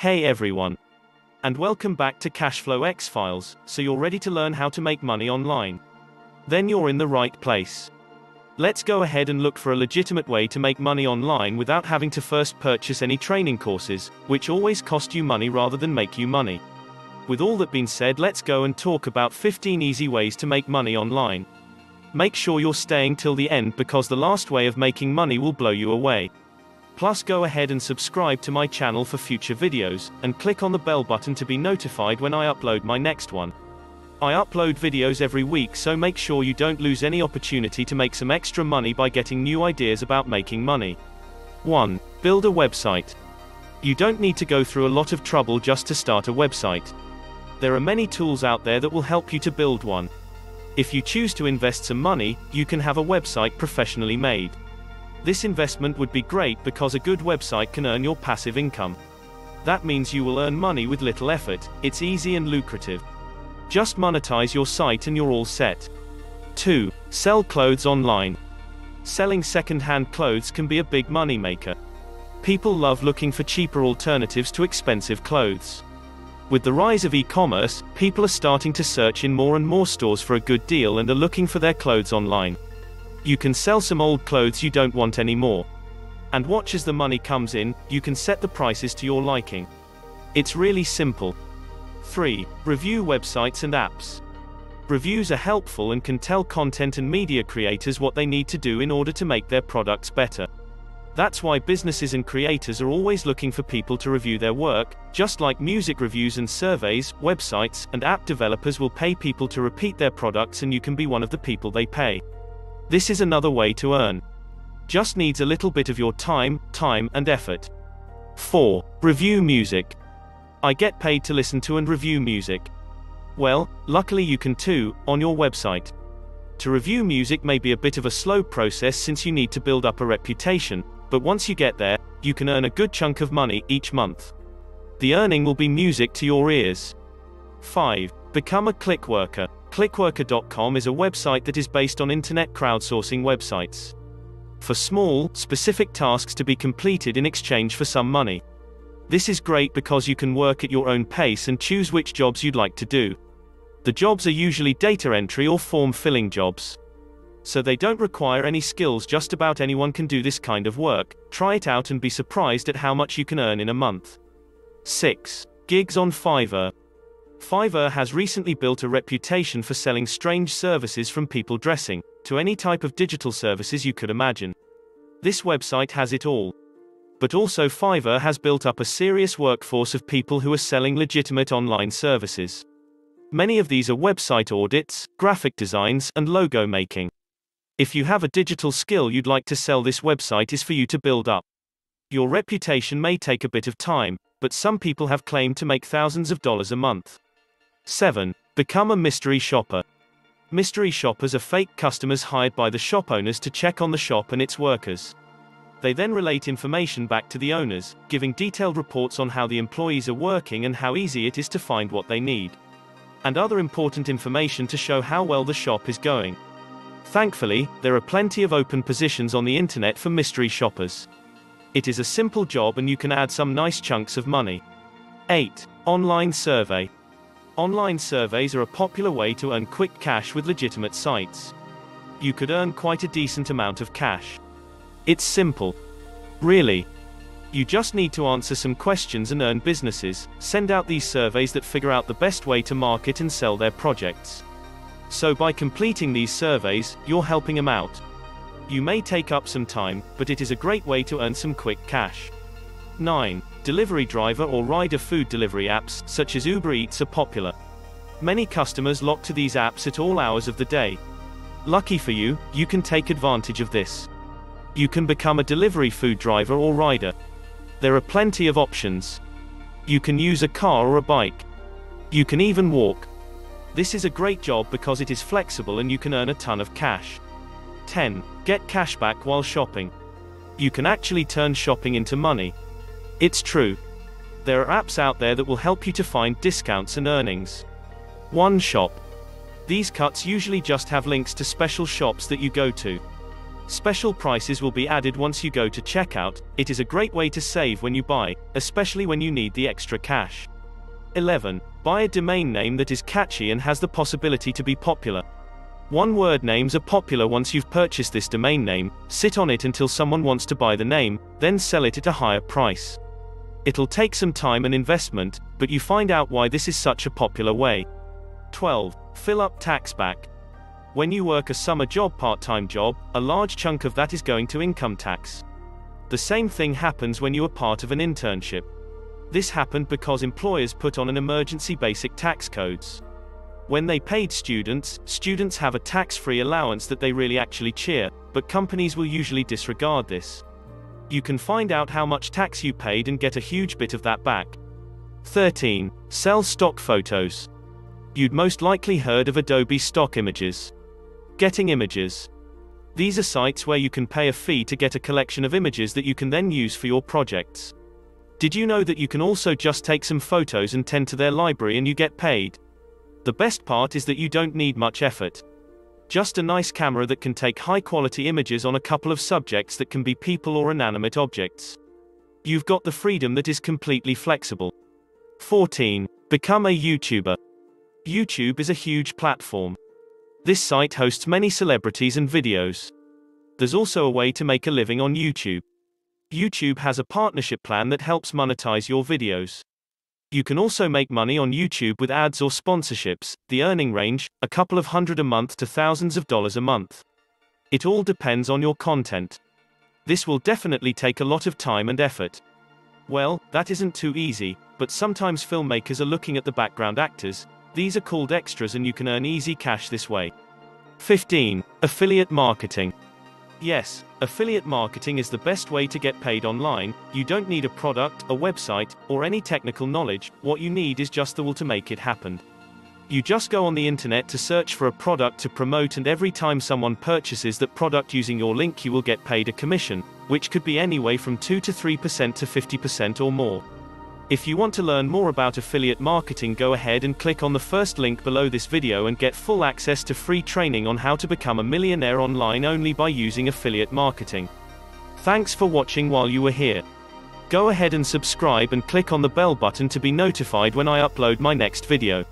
Hey everyone. And welcome back to Cashflow X Files, so you're ready to learn how to make money online. Then you're in the right place. Let's go ahead and look for a legitimate way to make money online without having to first purchase any training courses, which always cost you money rather than make you money. With all that being said, let's go and talk about 15 easy ways to make money online. Make sure you're staying till the end because the last way of making money will blow you away. Plus go ahead and subscribe to my channel for future videos, and click on the bell button to be notified when I upload my next one. I upload videos every week so make sure you don't lose any opportunity to make some extra money by getting new ideas about making money. 1. Build a website. You don't need to go through a lot of trouble just to start a website. There are many tools out there that will help you to build one. If you choose to invest some money, you can have a website professionally made. This investment would be great because a good website can earn your passive income. That means you will earn money with little effort, it's easy and lucrative. Just monetize your site and you're all set. 2. Sell clothes online. Selling second-hand clothes can be a big money maker. People love looking for cheaper alternatives to expensive clothes. With the rise of e-commerce, people are starting to search in more and more stores for a good deal and are looking for their clothes online. You can sell some old clothes you don't want anymore. And watch as the money comes in, you can set the prices to your liking. It's really simple. 3. Review websites and apps. Reviews are helpful and can tell content and media creators what they need to do in order to make their products better. That's why businesses and creators are always looking for people to review their work, just like music reviews and surveys, websites, and app developers will pay people to repeat their products and you can be one of the people they pay. This is another way to earn. Just needs a little bit of your time, time, and effort. 4. Review music. I get paid to listen to and review music. Well, luckily you can too, on your website. To review music may be a bit of a slow process since you need to build up a reputation, but once you get there, you can earn a good chunk of money each month. The earning will be music to your ears. 5. Become a click worker. Clickworker.com is a website that is based on internet crowdsourcing websites. For small, specific tasks to be completed in exchange for some money. This is great because you can work at your own pace and choose which jobs you'd like to do. The jobs are usually data entry or form filling jobs. So they don't require any skills, just about anyone can do this kind of work. Try it out and be surprised at how much you can earn in a month. 6. Gigs on Fiverr. Fiverr has recently built a reputation for selling strange services from people dressing to any type of digital services you could imagine. This website has it all. But also Fiverr has built up a serious workforce of people who are selling legitimate online services. Many of these are website audits, graphic designs, and logo making. If you have a digital skill you'd like to sell this website is for you to build up. Your reputation may take a bit of time, but some people have claimed to make thousands of dollars a month. 7. Become a mystery shopper. Mystery shoppers are fake customers hired by the shop owners to check on the shop and its workers. They then relate information back to the owners, giving detailed reports on how the employees are working and how easy it is to find what they need. And other important information to show how well the shop is going. Thankfully, there are plenty of open positions on the internet for mystery shoppers. It is a simple job and you can add some nice chunks of money. 8. Online survey. Online surveys are a popular way to earn quick cash with legitimate sites. You could earn quite a decent amount of cash. It's simple. Really. You just need to answer some questions and earn businesses, send out these surveys that figure out the best way to market and sell their projects. So by completing these surveys, you're helping them out. You may take up some time, but it is a great way to earn some quick cash. 9. Delivery driver or rider food delivery apps, such as Uber Eats are popular. Many customers lock to these apps at all hours of the day. Lucky for you, you can take advantage of this. You can become a delivery food driver or rider. There are plenty of options. You can use a car or a bike. You can even walk. This is a great job because it is flexible and you can earn a ton of cash. 10. Get cash back while shopping. You can actually turn shopping into money. It's true. There are apps out there that will help you to find discounts and earnings. One Shop. These cuts usually just have links to special shops that you go to. Special prices will be added once you go to checkout, it is a great way to save when you buy, especially when you need the extra cash. 11. Buy a domain name that is catchy and has the possibility to be popular. One word names are popular once you've purchased this domain name, sit on it until someone wants to buy the name, then sell it at a higher price. It'll take some time and investment, but you find out why this is such a popular way. 12. Fill up tax back. When you work a summer job part-time job, a large chunk of that is going to income tax. The same thing happens when you are part of an internship. This happened because employers put on an emergency basic tax codes. When they paid students, students have a tax-free allowance that they really actually cheer, but companies will usually disregard this. You can find out how much tax you paid and get a huge bit of that back. 13. Sell stock photos. You'd most likely heard of Adobe Stock Images. Getty Images. These are sites where you can pay a fee to get a collection of images that you can then use for your projects. Did you know that you can also just take some photos and tend to their library and you get paid? The best part is that you don't need much effort. Just a nice camera that can take high quality images on a couple of subjects that can be people or inanimate objects. You've got the freedom that is completely flexible. 14. Become a YouTuber. YouTube is a huge platform. This site hosts many celebrities and videos. There's also a way to make a living on YouTube. YouTube has a partnership plan that helps monetize your videos. You can also make money on YouTube with ads or sponsorships, the earning range, a couple of hundred a month to thousands of dollars a month. It all depends on your content. This will definitely take a lot of time and effort. Well, that isn't too easy, but sometimes filmmakers are looking at the background actors, these are called extras and you can earn easy cash this way. 15. Affiliate marketing. Yes, affiliate marketing is the best way to get paid online. You don't need a product, a website, or any technical knowledge, what you need is just the will to make it happen. You just go on the internet to search for a product to promote and every time someone purchases that product using your link you will get paid a commission, which could be anyway from 2 to 3% to 50% or more. If you want to learn more about affiliate marketing go ahead and click on the first link below this video and get full access to free training on how to become a millionaire online only by using affiliate marketing. Thanks for watching while you were here. Go ahead and subscribe and click on the bell button to be notified when I upload my next video.